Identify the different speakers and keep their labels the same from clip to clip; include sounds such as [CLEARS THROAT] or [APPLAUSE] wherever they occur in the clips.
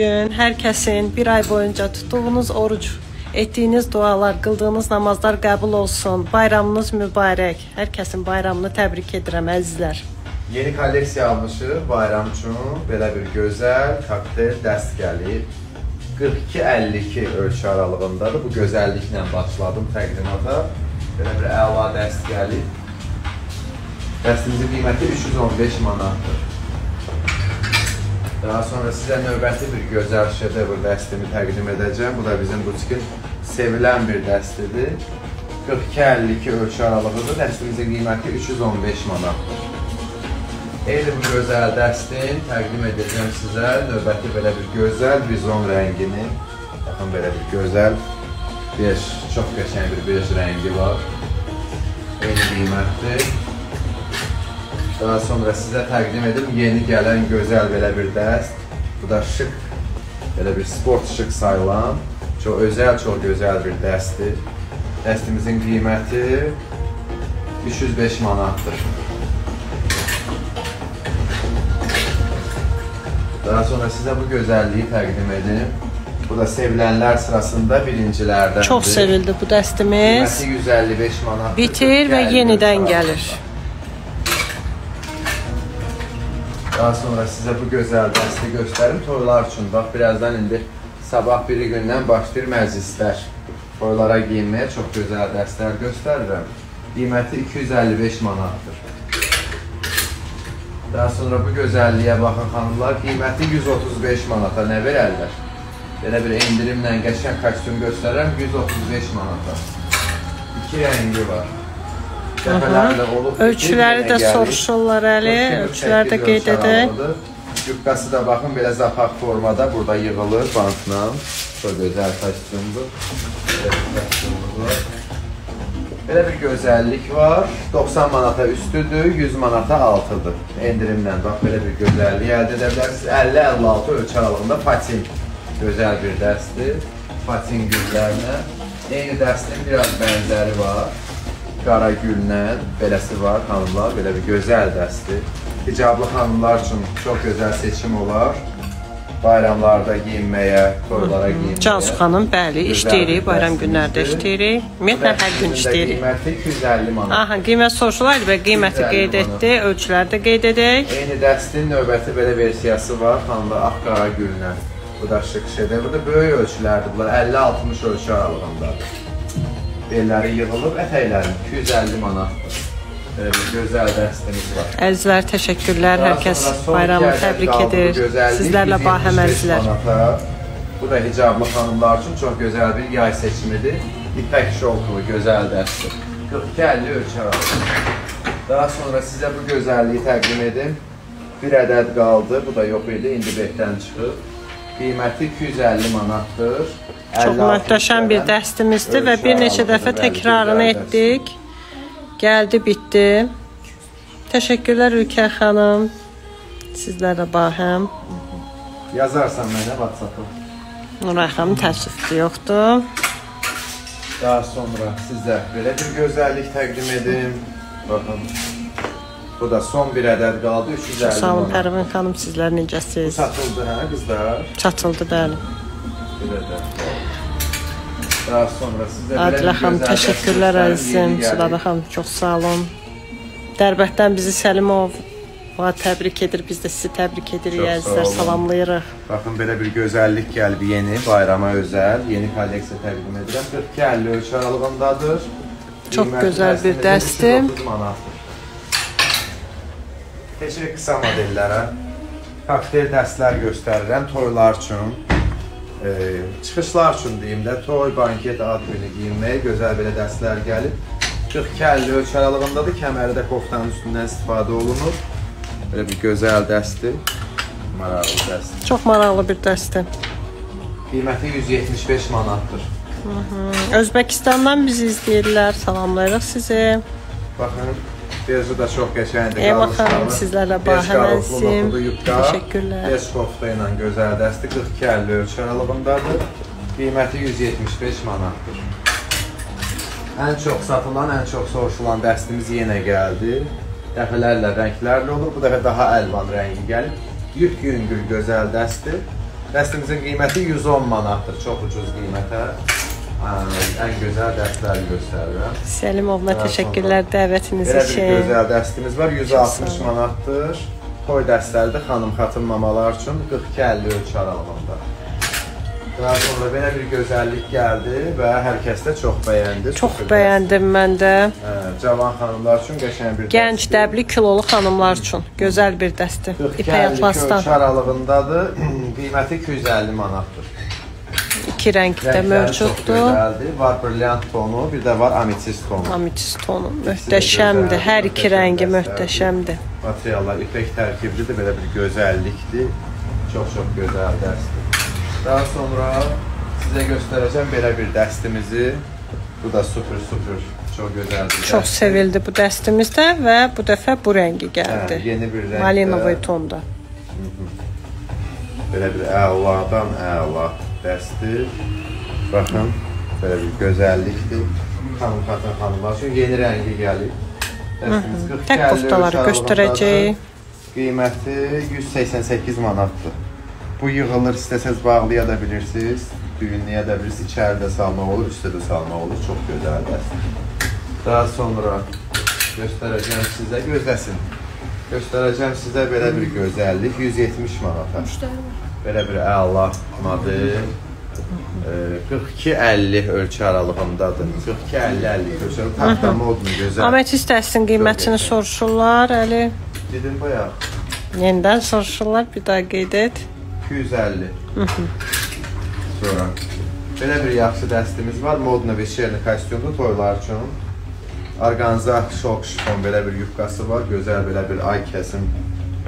Speaker 1: gün hər kəsin bir ay boyunca tutduğunuz oruc, etdiyiniz dualar, qıldığınız namazlar qəbul olsun. Bayramınız mübarək. Hər kəsin bayramını təbrik edirəm əzizlər.
Speaker 2: Yeni kolleksiya almışıq bayram üçün. Belə bir gözəl kokteyl dəst gəlir. 42-52 ölçü aralığındadır. Bu gözəlliklə başladım təqdimata. Belə bir əla dəst gəlir. Dəstimizin qiyməti 315 manatdır. Daha sonra sizə növbəti bir gözəl şedevr dəstimi təqdim edəcəm. Bu da bizim butikin sevilən bir dəstidir. 42-52 ölçü aralığında dəstimizin qiyməti 315 manatdır. Eyni bu gözəl dəstin təqdim edəcəm sizə növbəti belə bir gözəl bizon rəngini. Baxın belə bir gözəl bej, çox qəşəng bir bej rəngi var. Eyni qiymətdir. Daha sonra sizə təqdim edim yeni gələn gözəl belə bir dəst. Bu da şık, belə bir sport şık sayılan, çox özəl, çox gözəl bir dəstdir. Dəstimizin qiyməti 305 manatdır. Daha sonra sizə bu gözəlliyi təqdim edim. Bu da sevilənlər sırasında birincilərdəndir.
Speaker 1: Çox sevildi bu dəstimiz.
Speaker 2: Qiyməti 155 manat.
Speaker 1: Bitir və yenidən gəlir.
Speaker 2: Daha sonra sizə bu gözəl dəsti göstərim toylar üçün. Bax, birazdan indi sabah biri gündən başlayır məclislər. Toylara giyinməyə çox gözəl dəstlər göstərirəm. Qiyməti 255 manatdır. Daha sonra bu gözəlliyə baxın xanımlar, qiyməti 135 manata nə verərlər? Belə bir endirimlə qəşəng kostyum göstərərəm 135 manata. İki rəngi var.
Speaker 1: Ölçüləri də soruşurlar Əli, ölçüləri də qeyd edək.
Speaker 2: Yubqası da baxın belə zapaq formada burada yığılır bantla. Çox gözəl kostyumdur. Belə bir gözəllik var. 90 manata üstüdür, 100 manata altıdır. Endirimlə bax belə bir gözəllik əldə edə bilərsiniz. 50-56 ölçü aralığında patin gözəl bir dərsdir. Patin güllərlə. Eyni dərstin biraz bənzəri var. Qara gülla beləsi var xanımlar. Belə bir gözəl dərsdir. Hicablı xanımlar üçün çox gözəl seçim olar bayramlarda geyinməyə, toylara geyinməyə.
Speaker 1: Cansu xanım, bəli, işləyirik, bayram günlərdə işləyirik. Ümumiyyətlə hər gün işləyirik.
Speaker 2: Qiyməti 250 manat.
Speaker 1: Aha, qiymət soruşulaydı və qiyməti
Speaker 2: 250
Speaker 1: qeyd etdi, ölçüləri də qeyd edək.
Speaker 2: Eyni dəstin növbəti belə versiyası var, xanımlar ağ qara güllə. Bu da şık şedevrdir. Böyük ölçülərdir bunlar, 50-60 ölçü aralığındadır. Belləri yığılıb, ətəkləri 250 manatdır. Belə bir gözəl dəstimiz var.
Speaker 1: Əzizlər, təşəkkürlər. Hər
Speaker 2: Daha
Speaker 1: kəs
Speaker 2: sonra son
Speaker 1: bayramı təbrik edir. Sizlərlə
Speaker 2: 175
Speaker 1: bahəməzlər.
Speaker 2: manata. Bu da hicablı xanımlar üçün çox gözəl bir yay seçimidir. İpək şolkulu gözəl dəstir. 42-50 ölçü aralığı. Daha sonra sizə bu gözəlliyi təqdim edim. Bir ədəd qaldı. Bu da yox idi. İndi betdən çıxıb. Qiyməti 250 manatdır.
Speaker 1: Çox
Speaker 2: 56
Speaker 1: möhtəşəm bir dəstimizdir və bir neçə dəfə təkrarını etdik. Gəldi, bitdi. Təşəkkürlər Ülkər xanım. Sizlərlə bahəm.
Speaker 2: Yazarsan mənə WhatsApp-a.
Speaker 1: Nuray xanım təəssüf yoxdur.
Speaker 2: Daha sonra sizə belə bir gözəllik təqdim edim. Baxın. Bu da son bir ədəd qaldı. 350
Speaker 1: Sağ olun. Pərvin xanım, sizlər
Speaker 2: Bu
Speaker 1: necəsiz?
Speaker 2: satıldı hə qızlar?
Speaker 1: Çatıldı bəli.
Speaker 2: Daha sonra sizə belə
Speaker 1: Adilə xanım, təşəkkürlər əzizim. Süladə xanım, çox sağ olun. Dərbətdən bizi Səlimov var təbrik edir. Biz də sizi təbrik edirik əzizlər. Salamlayırıq.
Speaker 2: Baxın belə bir gözəllik gəldi yeni, bayrama özəl, yeni kolleksiya təqdim edirəm. 42-50 ölçü aralığındadır.
Speaker 1: Çox gözəl bir dəstim.
Speaker 2: 330 manatdır. Keçirik qısa modellərə. Kokteyl dəstlər göstərirəm toylar üçün. E, çıxışlar üçün deyim də, toy, banket, ad günü geyinməyə gözəl belə dəstlər gəlib. 42-50 ölçü aralığındadır. Kəməri də koftanın üstündən istifadə olunur. Belə bir gözəl dəstir. Maraqlı dəstir.
Speaker 1: Çox maraqlı bir dəstim.
Speaker 2: Qiyməti 175 manatdır.
Speaker 1: Özbəkistandan bizi izləyirlər. Salamlayırıq sizi.
Speaker 2: Baxın, Bezi də çox qəşəngdir. Qarışqalı.
Speaker 1: xanım, sizlərlə
Speaker 2: yubka.
Speaker 1: Təşəkkürlər.
Speaker 2: Beş kofta ilə gözəl dəsti 42-50 ölçü aralığındadır. Qiyməti 175 manatdır. Ən çox satılan, ən çox soruşulan dəstimiz yenə gəldi. Dəfələrlə rənglərlə olur. Bu dəfə daha əlvan rəngi gəlib. Yüt yüngül gözəl dəstir. Dəstimizin qiyməti 110 manatdır. Çox ucuz qiymətə. Ən gözəl dəstləri göstərirəm.
Speaker 1: Səlimovna təşəkkürlər dəvətiniz
Speaker 2: Belə bir
Speaker 1: üçün.
Speaker 2: gözəl dəstimiz var. 160 manatdır. Toy dəstəlidir xanım xatın mamalar üçün 42-50 ölçü aralığında. Daha sonra belə bir gözəllik gəldi və hər kəs də çox bəyəndi.
Speaker 1: Çox
Speaker 2: Super
Speaker 1: bəyəndim mən də.
Speaker 2: Hə, cavan xanımlar üçün qəşəng bir
Speaker 1: Gənc,
Speaker 2: dəstdir.
Speaker 1: dəbli, kilolu xanımlar üçün gözəl bir dəstir.
Speaker 2: 42-52
Speaker 1: İpək atlasdan
Speaker 2: ölçü aralığındadır. [CLEARS THROAT] Qiyməti 250 manatdır.
Speaker 1: İki rəngdə
Speaker 2: Rəngləri çox
Speaker 1: mövcuddur.
Speaker 2: gözəldir. Var brilyant tonu, bir də var ametist tonu.
Speaker 1: Ametist tonu möhtəşəmdir.
Speaker 2: gözəl,
Speaker 1: Hər iki
Speaker 2: möhtəşəm
Speaker 1: rəngi
Speaker 2: dəstlərdir.
Speaker 1: möhtəşəmdir.
Speaker 2: Materiallar ipək tərkiblidir, belə bir gözəllikdir. Çox-çox gözəl dəstdir. Daha sonra sizə göstərəcəm belə bir dəstimizi. Bu da super super çox gözəl bir
Speaker 1: Çox
Speaker 2: dəstdir.
Speaker 1: sevildi bu dəstimizdə və bu dəfə bu rəngi
Speaker 2: Hə,
Speaker 1: gəldi.
Speaker 2: yeni bir rəngdə.
Speaker 1: Malinovoy tonda.
Speaker 2: Belə bir əladan əla dəstir. Baxın, belə bir gözəllikdir. Xanım xatın xanımlar üçün yeni rəngi 40
Speaker 1: Tək koftaları göstərəcək.
Speaker 2: Qiyməti 188 manatdır. Bu yığılır, istəsəz bağlaya da bilirsiniz, düyünləyə də bilirsiniz, içəridə salmaq olur, üstə də salmaq olur. Çox gözəl dəstir. Daha sonra göstərəcəm sizə, gözləsin. Göstərəcəm sizə belə bir gözəllik 170 manata. Belə bir əla model. e, 42-50 ölçü aralığındadır. 42-50-50 ölçü taxta modun gözəl.
Speaker 1: Ametist dəstin qiymətini soruşurlar. Əli
Speaker 2: Dedim bayaq
Speaker 1: yenidən soruşurlar. Bir daha qeyd et.
Speaker 2: 250. Sonra belə bir yaxşı dəstimiz var. Modna veşerli kostyumlu toylar üçün. Orqanza şok şifon belə bir yubkası var. Gözəl belə bir ay kəsim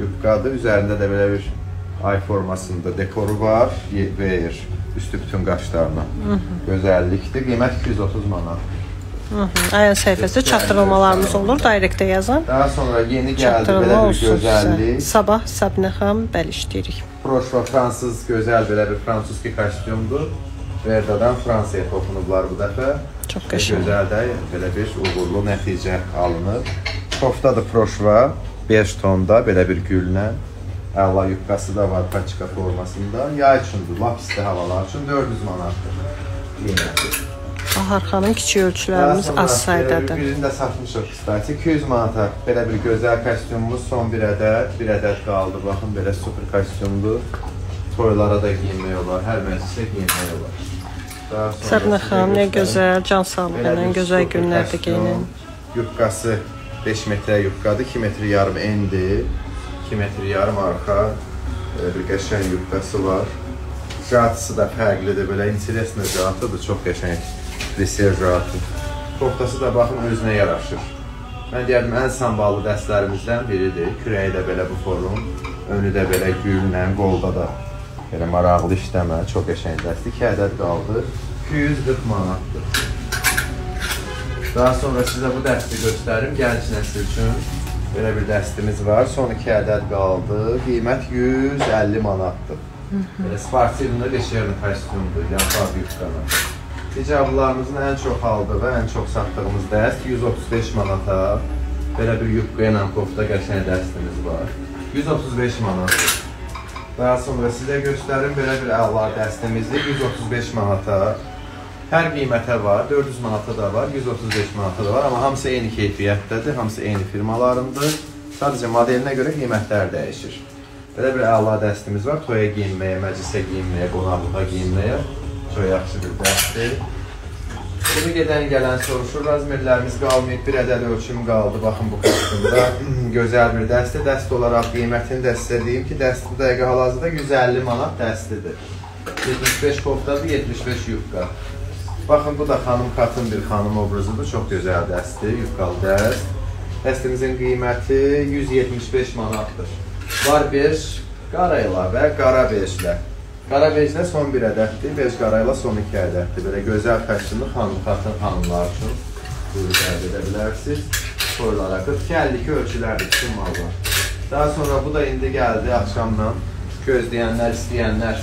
Speaker 2: yubkadır. Üzərində də belə bir ay formasında dekoru var. Verir üstü bütün qaşlarına. Gözəllikdir. Qiymət 230 manat.
Speaker 1: Ayın səhifəsində çatdırılmalarımız olur. Direktə yazın.
Speaker 2: Daha sonra yeni gəldi belə bir
Speaker 1: olsun sizə.
Speaker 2: gözəllik.
Speaker 1: Sabah Səbinə xanım bəli işləyirik.
Speaker 2: Proşva fransız gözəl belə bir fransuski kostyumdur. Verdadan Fransaya toxunublar bu dəfə.
Speaker 1: Çox qəşəng.
Speaker 2: Gözəl də belə bir uğurlu nəticə alınıb. Koftadır proşva, 5 tonda belə bir güllə. Əla yubkası da var paçka formasında. Yay üçündür, lap isti havalar üçün 400 manatdır. Qiyməti.
Speaker 1: Bahar xanım kiçik ölçülərimiz az saydadır.
Speaker 2: Birini də satmışıq istəyirsə 200 manata. Belə bir gözəl kostyumumuz son bir ədəd, bir ədəd qaldı. Baxın belə super kostyumdur. Toylara da geyinmək olar, hər məclisə geyinmək olar. Sizə
Speaker 1: xanım nə gözəl, can sağlığı ilə gözəl
Speaker 2: kostyum.
Speaker 1: geyinin.
Speaker 2: Yubkası 5 metrə yubkadır, 2 metr yarım endi, 2 metr yarım arxa. Bir qəşəng yubkası var. Jatısı da fərqlidir, belə interesli jatıdır, çox qəşəng. Reser jatı. Koftası da baxın özünə yaraşır. Mən deyərdim ən samballı dəstlərimizdən biridir. Kürəyi də belə bu form, önü də belə güllə, qolda da belə maraqlı işləmə, çox qəşəng dəstdir. 2 ədəd qaldı. 240 manatdır. Daha sonra sizə bu dəsti göstərim gənc nəsil üçün. Belə bir dəstimiz var. Son 2 ədəd qaldı. Qiymət 150 manatdır. Belə sportivli reşerli kostyumdur, yanvar yufqana. Hicablarımızın ən çox aldığı və ən çox satdığımız dəst 135 manata. Belə bir yufqa ilə kofta qəşəng dəstimiz var. 135 manat. Daha sonra sizə göstərim belə bir əla dəstimizi 135 manata. Hər qiymətə var, 400 manata da var, 135 manata da var, amma hamısı eyni keyfiyyətdədir, hamısı eyni firmalarındır. Sadəcə modelinə görə qiymətlər dəyişir. Belə bir əla dəstimiz var, toya geyinməyə, məclisə geyinməyə, qonaqlığa geyinməyə çox yaxşı bir dəstdir. Bunu gedən gələn soruşur, razmerlərimiz qalmayıb, bir ədəd ölçüm qaldı, baxın bu kostyumda. Gözəl bir dəstdir, dəst olaraq qiymətini də sizə deyim ki, dəst bu dəqiqə hal-hazırda 150 manat dəstidir. 75 koftadır, 75 yufqa. Baxın, bu da xanım katın bir xanım obrazıdır, çox gözəl dəstdir, yufqalı dəst. Dəstimizin qiyməti 175 manatdır. Var 5 qara ilə və qara 5 ilə. Qara bejlə son bir ədəddir, bej qara ilə son iki ədəddir. Belə gözəl fəşinli xanım xatın xanımlar üçün buyur əldə edə bilərsiniz. Toylara 42-52 ölçülərdir bütün mallar. Daha sonra bu da indi gəldi axşamdan. Gözləyənlər, istəyənlər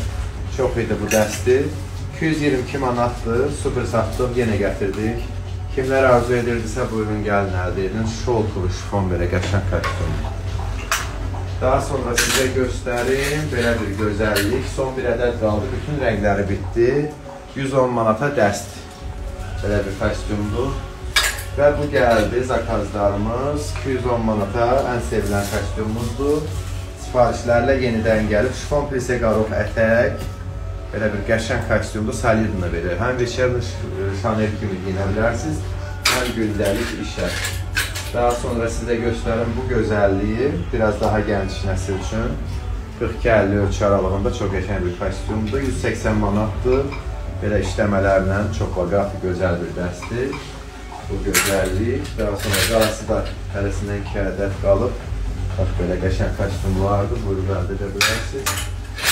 Speaker 2: çox idi bu dəsti. 222 manatdır, super satdıq, yenə gətirdik. Kimlər arzu edirdisə buyurun gəlin əldə edin. Şol kuru şifon belə qəşəng kostyum. Daha sonra sizə göstərim belə bir gözəllik. Son bir ədəd qaldı. Bütün rəngləri bitdi. 110 manata dəst. Belə bir kostyumdur. Və bu gəldi zakazlarımız. 210 manata ən sevilən kostyumumuzdur. Sifarişlərlə yenidən gəlib şifon plise qarov ətək. Belə bir qəşəng kostyumdur. Solidni verir. Həm Richard Chanel kimi giyinə bilərsiniz, həm gündəlik işə. Daha sonra sizə göstərim bu gözəlliyi biraz daha gənc nəsil üçün 42-50 ölçü aralığında çox qəşəng bir kostyumdur. 180 manatdır. Belə işləmələrlə çox vaqaf, gözəl bir dəstir. Bu gözəllik. Daha sonra qarası da hərəsindən 2 ədəd qalıb. Bax, belə qəşəng kostyumlardır. Buyurun, əldə edə bilərsiniz.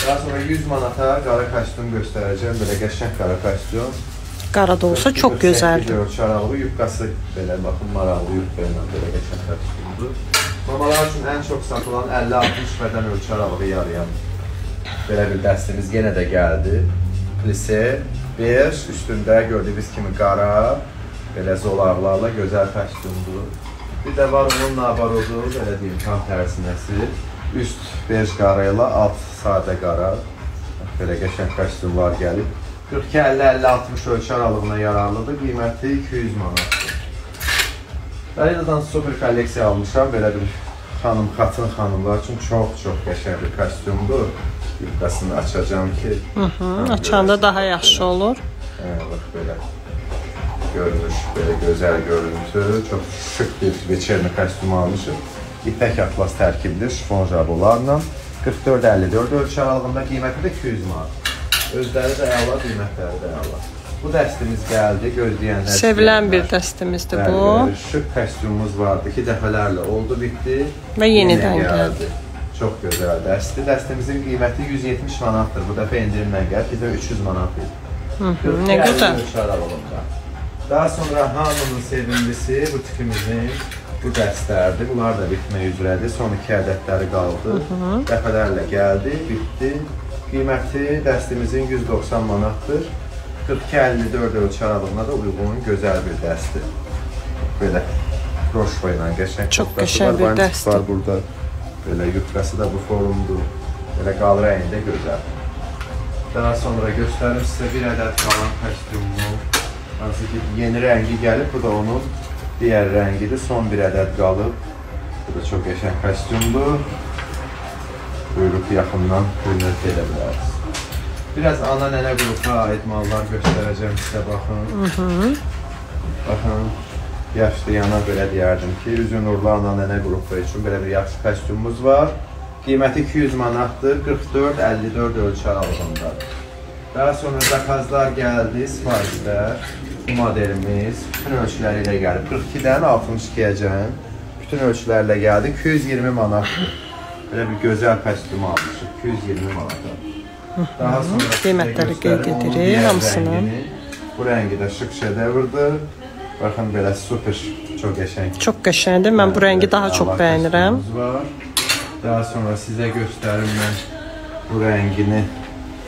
Speaker 2: Daha sonra 100 manata qara kostyum göstərəcəm. Belə qəşəng qara kostyum.
Speaker 1: Qara da olsa çox gözəldir.
Speaker 2: Ölçü aralığı yubqası belə baxın maraqlı yubqa ilə belə qəşəng kostyumdur. Mamalar üçün ən çox satılan 50-60 bədən ölçü aralığı yarayan belə bir dəstimiz yenə də gəldi. Plise 5 üstündə gördüyünüz kimi qara belə zolarlarla gözəl kostyumdur. Bir də var onun nabarodu, belə deyim, tam tərsinəsi. Üst bej qara ilə alt sadə qara. Belə qəşəng kostyumlar gəlib. 42 50 50 60 ölçü aralığına yararlıdır. Qiyməti 200 manatdır. Dayıdan super kolleksiya almışam. Belə bir xanım, xatın xanımlar üçün çox-çox qəşəng bir kostyumdur. Yubqasını açacağam ki,
Speaker 1: Hı -hı, açanda daha yaxşı olur.
Speaker 2: hə, bax belə görünüş, belə gözəl görüntü, çox şık bir veçerni kostyum almışım. İpək atlas tərkibli şifon jabolarla 44-54 ölçü aralığında qiyməti də 200 manat. Özləri də əla, qiymətləri də əla. Bu dəstimiz gəldi, gözləyənlər.
Speaker 1: Sevilən bir dəstimizdir bu.
Speaker 2: Şık kostyumumuz vardı ki, dəfələrlə oldu, bitdi.
Speaker 1: Və yenidən
Speaker 2: Yenə
Speaker 1: gəldi.
Speaker 2: Çox gözəl dəsti. Dəstimizin qiyməti 170 manatdır. Bu dəfə endirimlə gəldi, bizə 300 manat idi.
Speaker 1: Hı -hı, nə gözəl.
Speaker 2: Daha sonra hamının sevimlisi bu tipimizin bu dəstlərdir. Bunlar da bitmək üzrədir. Son iki ədədləri qaldı. Dəfələrlə gəldi, bitdi. Qiyməti dəstimizin 190 manatdır. 42-54 ölçü aralığına da uyğun gözəl bir dəstir. Belə kroşva ilə qəşəng
Speaker 1: Çox qəşəng bir dəstir.
Speaker 2: Var burada. Belə yufqası da bu formdur. Belə qal rəngində gözəl. Daha sonra göstərim sizə bir ədəd qalan kostyumumu. Hansı ki yeni rəngi gəlib, bu da onun digər rəngidir. Son bir ədəd qalıb. Bu da çox qəşəng kostyumdur. Buyurub yaxından hörmət edə bilərsiniz. Biraz ana nənə qrupuna aid mallar göstərəcəm sizə baxın. Baxın, yaşlıyana belə deyərdim ki, üzün nurlu ana nənə qrupu üçün belə bir yaxşı kostyumumuz var. Qiyməti 200 manatdır, 44-54 ölçü aralığındadır. Daha sonra zakazlar gəldi, sifarişlər. Bu modelimiz bütün ölçüləri ilə gəlib. 42-dən 62-yəcən bütün ölçülərlə gəldi. 220 manatdır. Belə bir gözəl kostyum almışıq. 220 manata. Daha sonra
Speaker 1: Qiymətləri qeyd edirik hamısının.
Speaker 2: Bu rəngi də şık şedevrdir. Baxın belə super, çox qəşəng.
Speaker 1: Çox qəşəngdir. Mən bu rəngi daha çox bəyənirəm.
Speaker 2: Daha sonra sizə göstərim mən bu rəngini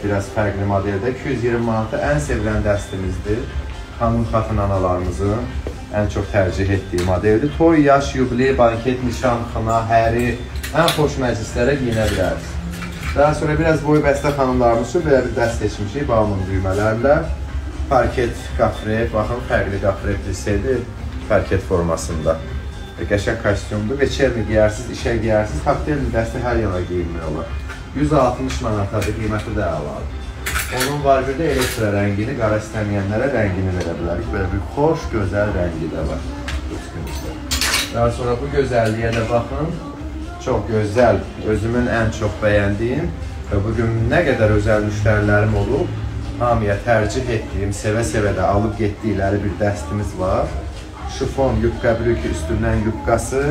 Speaker 2: biraz fərqli modeldə 220 manata ən sevilən dəstimizdir. Xanım xatın analarımızın ən çox tərcih etdiyi modeldir. Toy, yaş, yubiley, banket, nişan, xına, həri, ən xoş məclislərə giyinə bilərsiniz. Daha sonra biraz boyu bəstə xanımlarımız üçün belə bir dəst seçmişik balmın düymələrlə. Parket qafre, baxın fərqli qafre plisədir, parket formasında. Qəşəng kostyumdur. Veçerni geyərsiniz, işə geyərsiniz, kokteyl dəsti hər yana geyinmək olar. 160 manatadır, qiyməti də əladır. Onun var bir də elektra rəngini, qara istəməyənlərə rəngini verə bilərik. Belə bir xoş, gözəl rəngi də var. Daha sonra bu gözəlliyə də baxın. Çox gözəl, özümün ən çox bəyəndiyim və bugün nə qədər özəl müştərilərim olub, hamıya tərcih etdiyim, sevə-sevə də alıb getdikləri bir dəstimiz var. Şifon yubka brüki üstündən yubkası,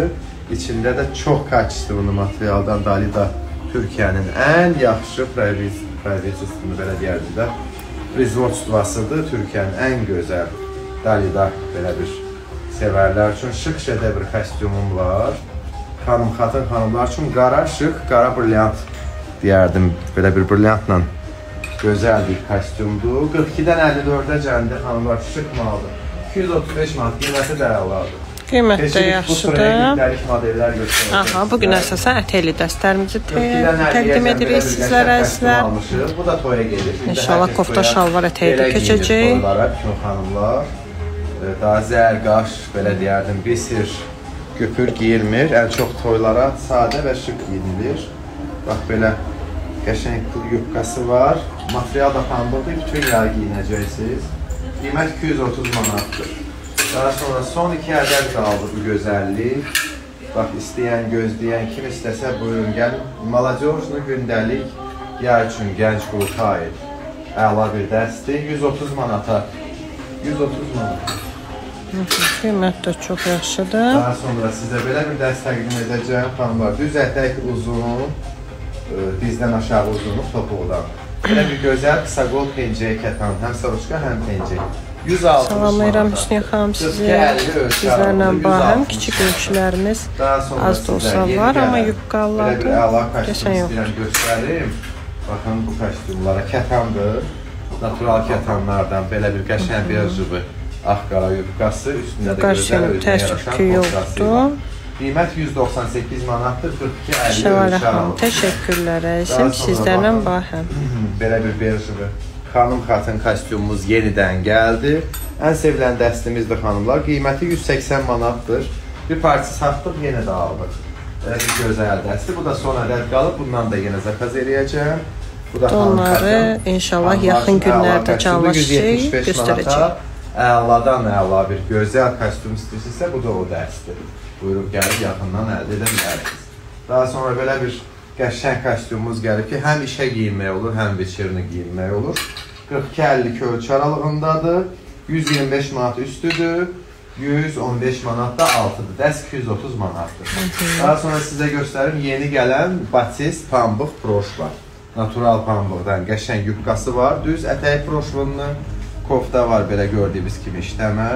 Speaker 2: içində də çox kaçısıvını materialdan Dalida Türkiyənin ən yaxşı privatistini belə deyərdik də, rizvotstvasıdır, Türkiyənin ən gözəl Dalida belə bir sevərlər üçün şıx şədəbr kostyumum var. Xanım xatın xanımlar üçün qara şık, qara brilliant deyərdim. Belə bir brilliantla gözəl bir kostyumdur. 42-dən 54-ə cəndi xanımlar şık maldır. 235 manat qiyməti də əladır.
Speaker 1: Qiymət də yaxşıdır. Aha, bu gün əsasən ətəkli dəstlərimizi təqdim edirik
Speaker 2: bir
Speaker 1: sizlərə əzizlər.
Speaker 2: Bu da toya gedir.
Speaker 1: İnşallah kofta, şalvar ətəyi də keçəcək.
Speaker 2: Xanımlar e, daha zər, qaş, belə deyərdim, bisir, göpür giyilmir. Ən çox toylara sadə və şık giyinilir. Bax belə qəşəng pul yubkası var. Material da pambıqdır, bütün yay giyinəcəksiniz. Qiymət 230 manatdır. Daha sonra son iki ədəd qaldı bu gözəllik. Bax, istəyən, gözləyən, kim istəsə buyurun gəlin. Malajorjunu gündəlik yay üçün gənc qrupa aid. Əla bir dəstir. 130 manata. 130 manata.
Speaker 1: Qiymət də çox yaxşıdır.
Speaker 2: Daha sonra sizə belə bir dəst təqdim edəcəm. Xanımlar, düz ətək uzun, e, dizdən aşağı uzunluq topuqdan. Belə bir gözəl qısa qol pencəyə kətan, həm saroçka, həm pencək. 160
Speaker 1: Salamlayıram. Hüsniyə xanım sizi.
Speaker 2: 40-50 ölçü
Speaker 1: Bizlərlə
Speaker 2: aralığında,
Speaker 1: bahəm
Speaker 2: 160
Speaker 1: kiçik ölçülərimiz az da olsa var, amma
Speaker 2: gələn
Speaker 1: yubqalılardır.
Speaker 2: Belə bir əla kostyum
Speaker 1: Qəşəng yox.
Speaker 2: istəyirəm göstərim. Baxın bu kostyumlara kətandır. Natural kətanlardan belə bir qəşəng bir jübü ağ-qara yubqası, üstündə də gözəl özünə yaraşan
Speaker 1: yoxdur.
Speaker 2: Qiymət 198 manatdır, 42-50
Speaker 1: Şəvalə
Speaker 2: ölçü
Speaker 1: xanım,
Speaker 2: aralıq.
Speaker 1: təşəkkürlər əzizim. Sizlərlə bahəm.
Speaker 2: Belə bir bejli xanım xatın kostyumumuz yenidən gəldi. Ən sevilən dəstimizdir xanımlar. Qiyməti 180 manatdır. Bir parça satdıq, yenə də aldıq. Belə bir gözəl dəsti. Bu da son ədəd qalıb. Bundan da yenə zakaz eləyəcəm. Bu da
Speaker 1: Onları inşallah yaxın günlərdə
Speaker 2: 175
Speaker 1: göstərəcək.
Speaker 2: Əladan əla bir gözəl kostyum istəyirsinizsə, bu da o dərsdir. Buyurub gəlib yaxından əldə edə bilərsiniz. Daha sonra belə bir qəşəng kostyumumuz gəlib ki, həm işə geyinmək olur, həm veçirini geyinmək olur. 42-52 ölçü aralığındadır. 125 manat üstüdür. 115 manat da altıdır. Dəst 230 manatdır. Daha sonra sizə göstərim yeni gələn batist pambıq broş var. Natural pambıqdan qəşəng yubqası var. Düz ətək broşunun kofta var belə gördüyünüz kimi işləmə.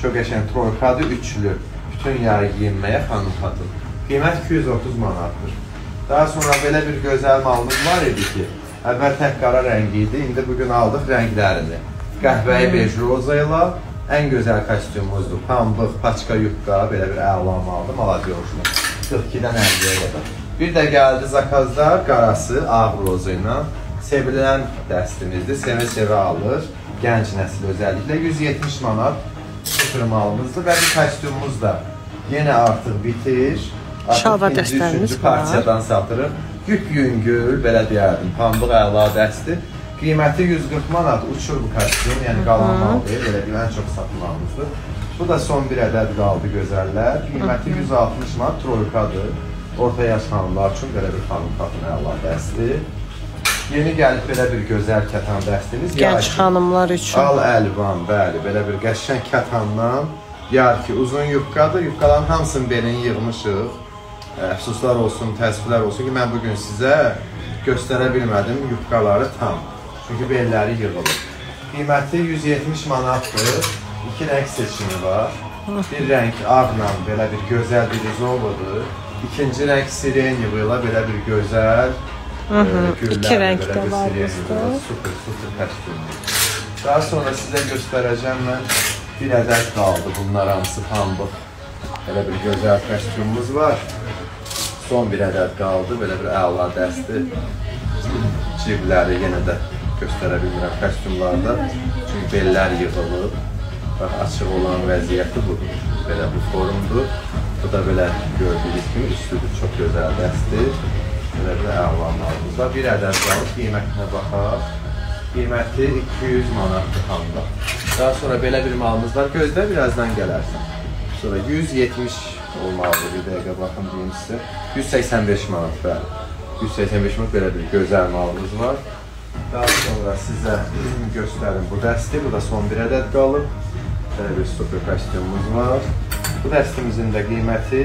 Speaker 2: Çox qəşəng troykadır, üçlü. Bütün yay geyinməyə xanım xatın. Qiymət 230 manatdır. Daha sonra belə bir gözəl malımız var idi ki, əvvəl tək qara rəngi idi, indi bugün aldıq rənglərini. Qəhvəyi bej roza ilə ən gözəl kostyumumuzdur. Pambıq, paçka yubqa, belə bir əla maldır, maladiyorjlu. 42-dən 50-yə qədər. Bir də gəldi zakazlar qarası ağ roza ilə sevilən dəstimizdir. Sevə-sevə alır. Gənc nəsil özəlliklə 170 manat sıfır malımızdır və bir kostyumumuz da yenə artıq bitir.
Speaker 1: Dəstlərimiz
Speaker 2: üçüncü
Speaker 1: var.
Speaker 2: partiyadan satırıq. Güp yüngül, belə deyərdim, pambıq əla dəstir. Qiyməti 140 manat uçur bu kostyum, yəni qalan mal deyil, belə deyil, ən çox satılanımızdır. Bu da son bir ədəd qaldı gözəllər. Qiyməti 160 manat troykadır. Orta yaş xanımlar üçün belə bir xanım xatın əla dəstir. Yeni gəlib belə bir gözəl kətan dəstimiz.
Speaker 1: Gənc xanımlar üçün.
Speaker 2: Al əlvan, bəli, belə bir qəşəng kətandan yarki uzun yubqadır. Yubqaların hamısını belini yığmışıq. Əfsuslar olsun, təəssüflər olsun ki, mən bu gün sizə göstərə bilmədim yubqaları tam. Çünki belləri yığılıb. Qiyməti 170 manatdır. İki rəng seçimi var. Bir rəng ağla belə bir gözəl bir izolodur. İkinci rəng sirenyevi ilə belə bir gözəl
Speaker 1: Hı,
Speaker 2: e,
Speaker 1: iki
Speaker 2: güllərlə
Speaker 1: rəng
Speaker 2: belə
Speaker 1: də
Speaker 2: bir
Speaker 1: var
Speaker 2: ilə Super, super kostyumdur. Daha sonra sizə göstərəcəm mən bir ədəd qaldı. Bunlar hamısı pambıq. Belə bir gözəl kostyumumuz var. Son bir ədəd qaldı. Belə bir əla dəsti. Cibləri yenə də göstərə bilmirəm kostyumlarda. Çünki bellər yığılıb. Bax, açıq olan vəziyyəti budur. Belə bu formdur. Bu da belə gördüyünüz kimi üstüdür. Çox gözəl dəstir. Belə bir əla malımız var. Bir ədəd qalıb. Qiymətinə baxaq. Qiyməti 200 manatdır hamda. Daha sonra belə bir malımız var. Gözlə birazdan gələrsən. Sonra 170 olmalıdır. Bir dəqiqə baxın deyim sizə. 185 manat bəli. 185 manat belə bir gözəl malımız var. Daha sonra sizə göstərim bu dəsti. Bu da son bir ədəd qalıb. Belə bir super kostyumumuz var. Bu dəstimizin də qiyməti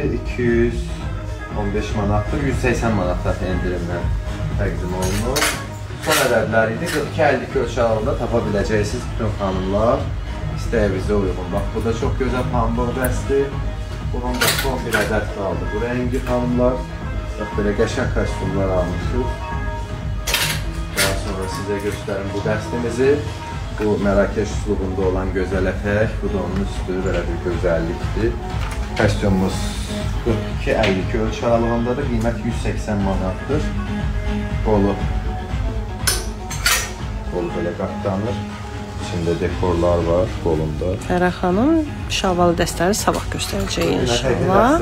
Speaker 2: 215 manatdır. 180 manatda endirimlə təqdim olunur. Son ədədlər idi. 42-52 ölçü aralığında tapa biləcəksiniz bütün xanımlar. İstəyinizə uyğun. Bax, bu da çox gözəl pambıq dəsti. Bunun da son bir ədəd qaldı. Bu rəngi xanımlar. Bax, belə qəşəng kostyumlar almışıq. Daha sonra sizə göstərim bu dəstimizi. Bu Mərakeş üslubunda olan gözəl ətək. Bu da onun üstü, belə bir gözəllikdir. Kostyumumuz 42-52 ölçü aralığındadır. Qiymət 180 manatdır. Qolu Qolu belə qatlanır. İçində dekorlar var qolunda.
Speaker 1: Fərah xanım şalvalı dəstələri sabah göstərəcək inşallah.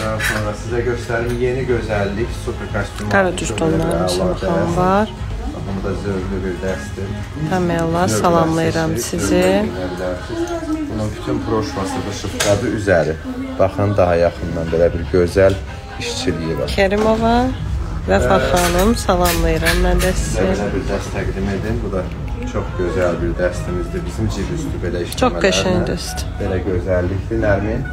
Speaker 2: Daha sonra sizə göstərim yeni gözəllik, super kostyum.
Speaker 1: Qara düz tonların Şamaxan var.
Speaker 2: Da zövqlü bir dərsdir.
Speaker 1: Əməla salamlayıram sizi.
Speaker 2: Bunun bütün broşvası da şıfqadı üzəri. Baxın daha yaxından belə bir gözəl işçiliyi var.
Speaker 1: Kərimova Vəfa xanım salamlayıram mən də sizi.
Speaker 2: belə bir dərs təqdim edim. Bu da çox gözəl bir dərstimizdir. Bizim cib üstü belə işləmələrlə.
Speaker 1: Çox qəşəng dəst.
Speaker 2: Belə gözəllikdir Nərmin.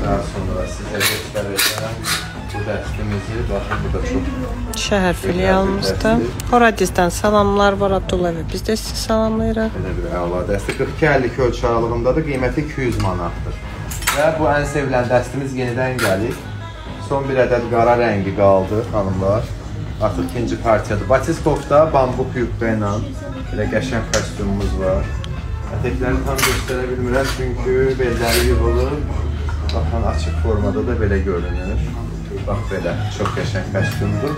Speaker 2: Daha sonra sizə göstərəcəm bu dəstimizi. Baxın bu da çox
Speaker 1: Şəhər filialımızda. Horadizdən salamlar var Abdullayev. Biz də sizi salamlayırıq.
Speaker 2: belə bir əla dəsti. 42-52 ölçü aralığındadır. Qiyməti 200 manatdır. Və bu ən sevilən dəstimiz yenidən gəlir. Son bir ədəd qara rəngi qaldı xanımlar. Artıq ikinci partiyadır. Batiskovda bambuk yubka ilə belə qəşəng kostyumumuz var. Ətəkləri tam göstərə bilmirəm çünki belləri yığılıb. Baxın açıq formada da belə görünür. Bax belə çox qəşəng kostyumdur.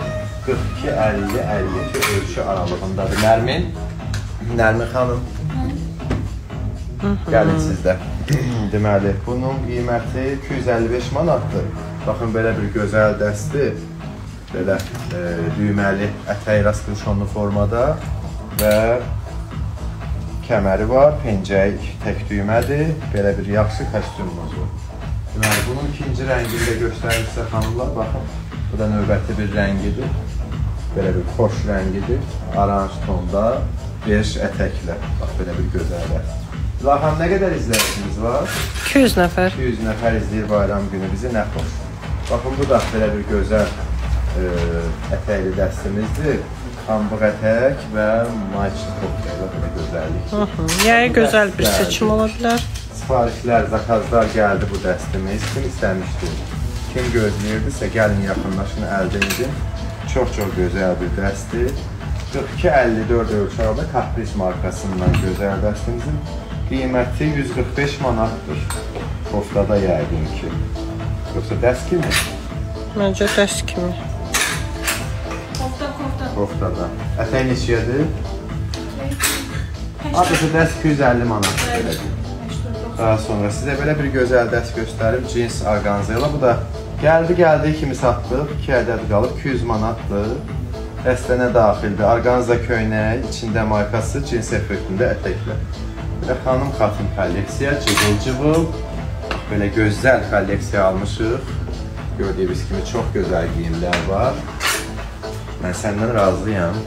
Speaker 2: 42 50 52 ölçü aralığındadır. Nərmin Nərmin xanım Gəlin sizdə. Deməli, bunun qiyməti 255 manatdır. Baxın belə bir gözəl dəstir. Belə e, düyməli ətəyi raskılşonlu formada və kəməri var, pencək tək düymədir. Belə bir yaxşı kostyumumuz var. Deməli, bunun ikinci rəngini də göstərim sizə xanımlar. Baxın, bu da növbəti bir rəngidir. Belə bir xoş rəngidir. Aranj tonda, beş ətəklə. Bax, belə bir gözəl Lahan nə qədər izləyicimiz var?
Speaker 1: 200 nəfər.
Speaker 2: 200 nəfər izləyir bayram günü bizi, nə xoş. Baxın, bu da belə bir gözəl e, ətəkli dəstimizdir. Pambıq ətək və mayçı toplayla belə gözəllik.
Speaker 1: Yaya gözəl bir seçim ola bilər.
Speaker 2: Sifarişlər, zakazlar gəldi bu dəstimiz. Kim istəmişdi? Kim gözləyirdisə, gəlin yaxınlaşın, əldə edin. Çox-çox gözəl bir dəstir. 42-54 ölçü arada Kapris markasından gözəl dəstimizin qiyməti 145 manatdır. Koftada yəqin ki. Yoxsa dəst kimi?
Speaker 1: Məncə dəst kimi.
Speaker 2: Koftada. Ətək neçəyədir? Adəti dəst 250 manat belə deyim. Daha sonra sizə belə bir gözəl dəst göstərim. Cins orqanza ilə. Bu da gəldi gəldi kimi satdıq. 2 ədəd qalıb 200 manatdır. Dəstənə daxildir. Orqanza köynək, içində markası, cins effektində ətəklə. Belə xanım xatın kolleksiya, cıvıl-cıvıl. Belə gözəl kolleksiya almışıq. Gördüyünüz kimi çox gözəl geyimlər var. Mən səndən razıyam.